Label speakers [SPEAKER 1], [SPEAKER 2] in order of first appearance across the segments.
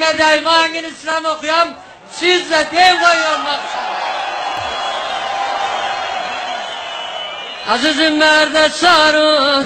[SPEAKER 1] Deyvangin İslam okuyam, siz de dev koyuyorlar. Azizim merde sarı,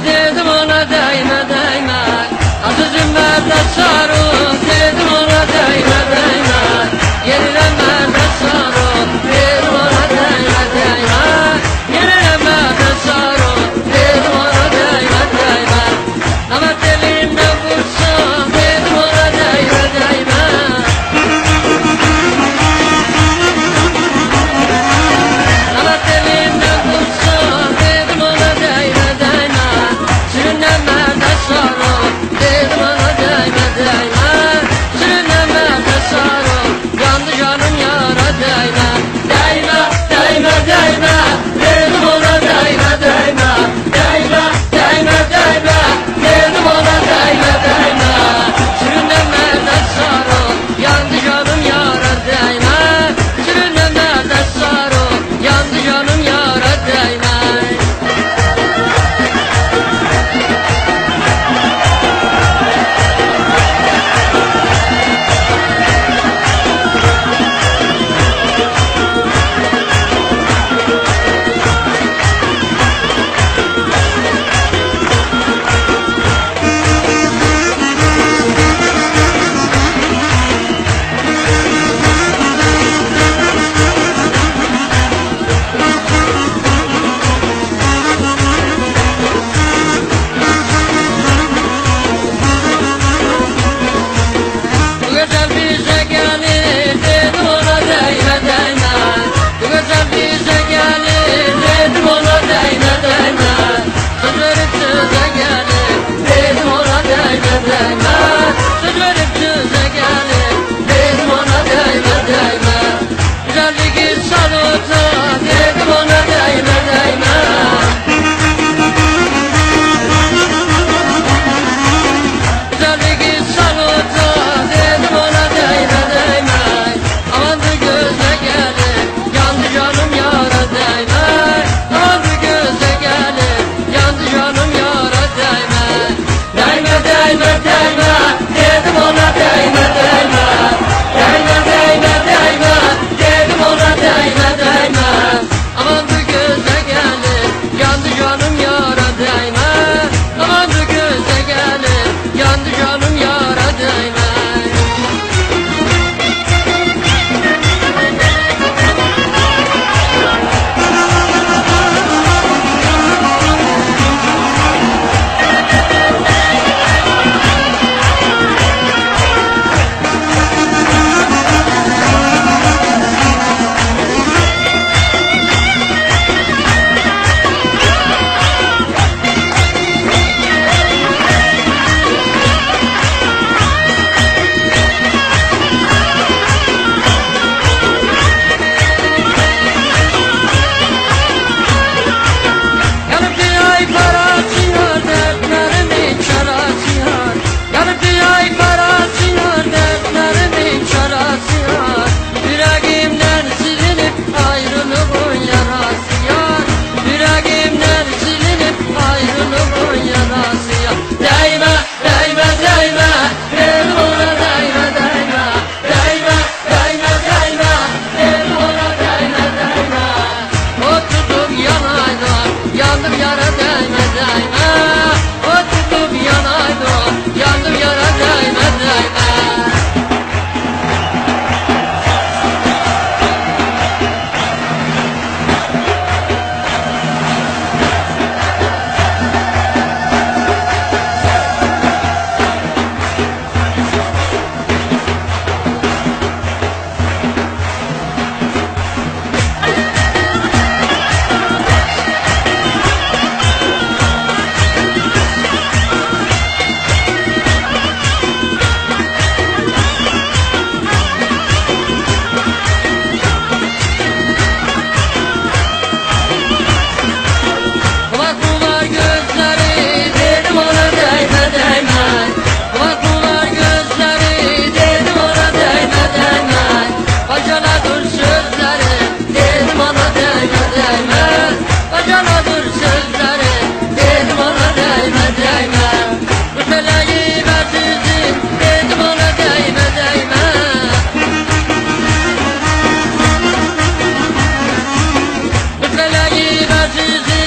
[SPEAKER 1] canım yaram عزيزي